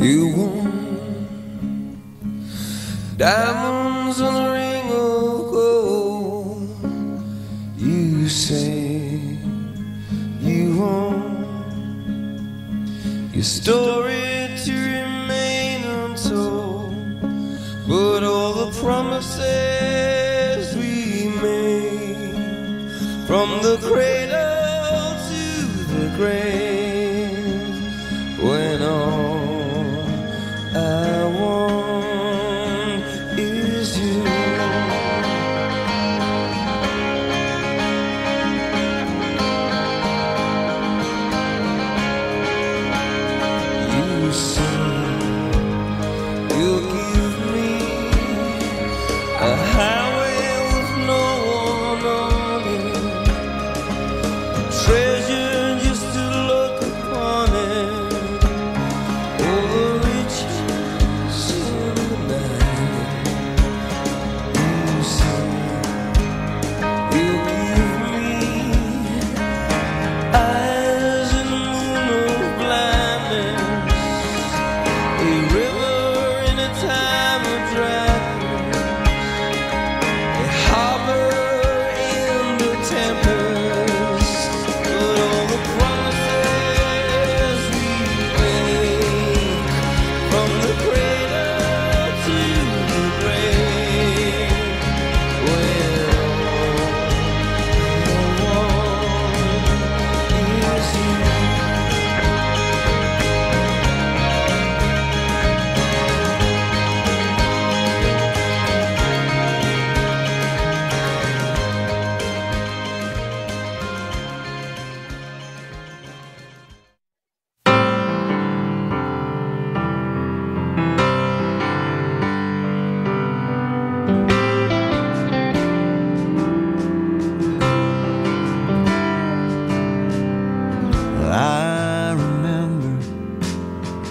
you want. Diamonds and a ring of gold, you say you want. Your story to remain untold, but all the promises we made from the cradle to the grave.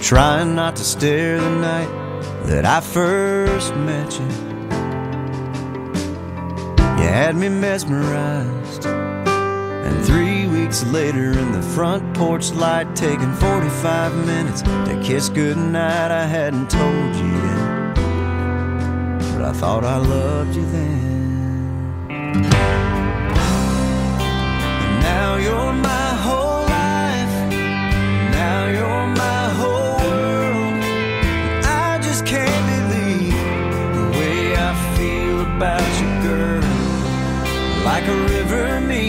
Trying not to stare the night that I first met you. You had me mesmerized. And three weeks later, in the front porch light, taking 45 minutes to kiss goodnight, I hadn't told you yet. But I thought I loved you then.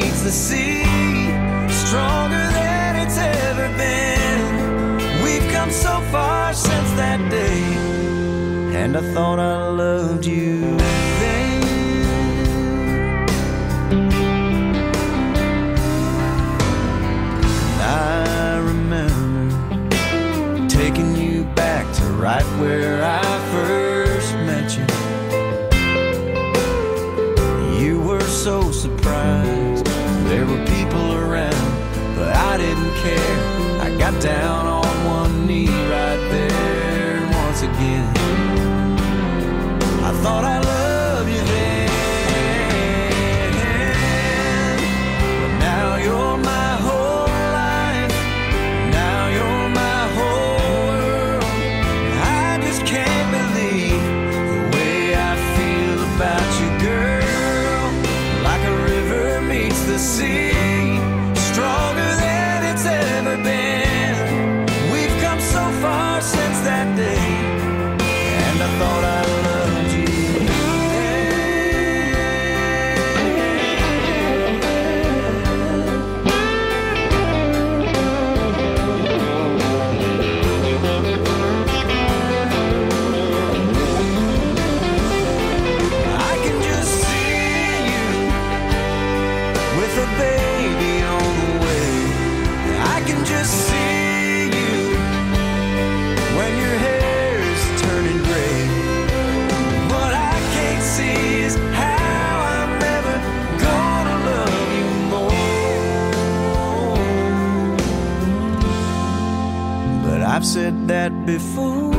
Meets the sea, stronger than it's ever been. We've come so far since that day, and I thought I loved you then. I remember taking you back to right where I got down on one knee right there once again. I thought I loved you then. But now you're my whole life. Now you're my whole world. I just can't believe the way I feel about you, girl. Like a river meets the sea, I've said that before.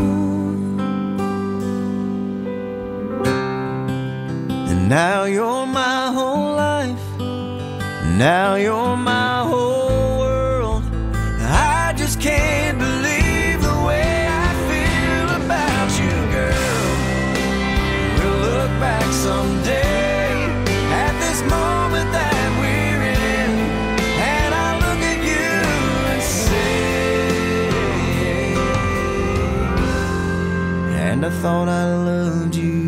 And now you're my whole life. Now you're my whole and I thought I loved you.